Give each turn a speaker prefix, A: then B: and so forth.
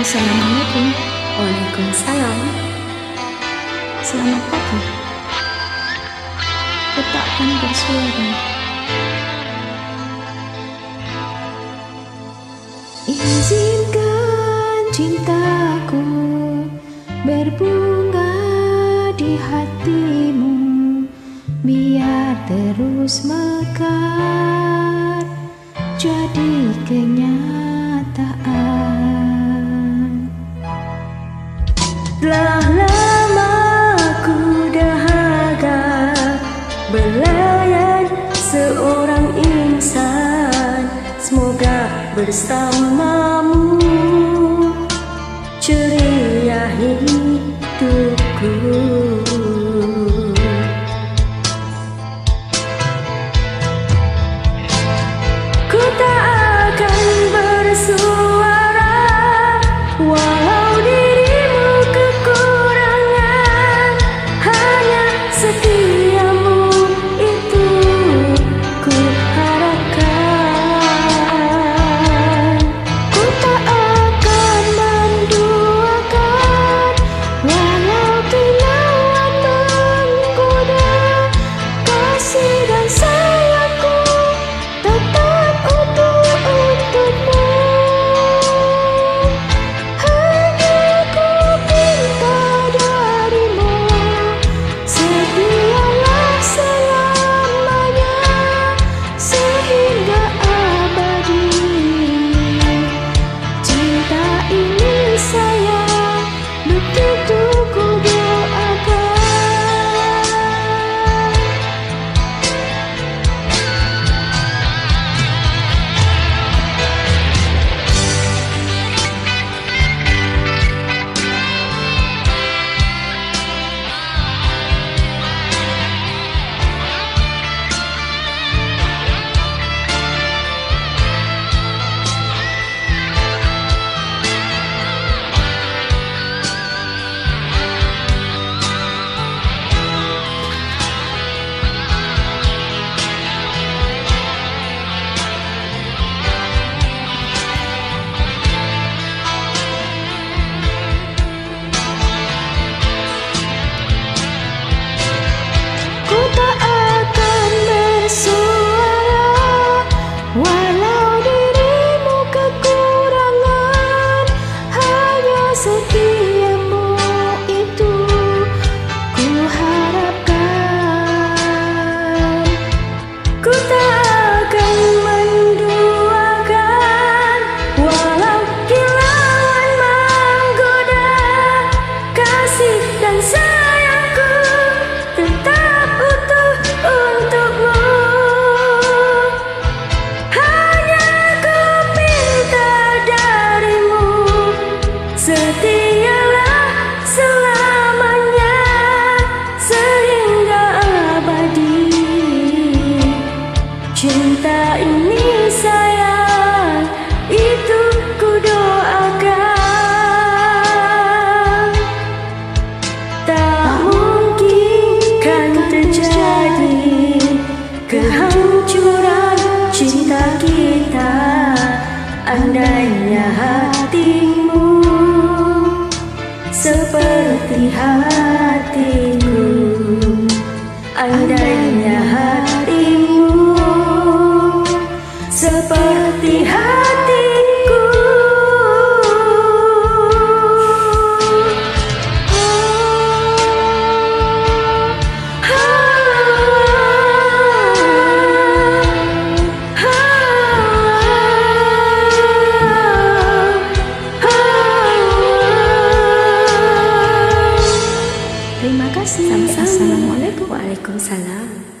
A: Assalamualaikum.
B: Waalaikumsalam.
A: Selamat pagi. Tetapkan bersuara. Izinkan cintaku berbunga di hatimu biar terus mekar jadi kenyataan
B: layan seorang insan. Semoga bersamamu. Ceria hidupku Kehancuran cinta kita Andainya hatimu Seperti hatiku Andainya hatimu Seperti
A: Terima kasih. Assalamualaikum.
B: Waalaikumsalam.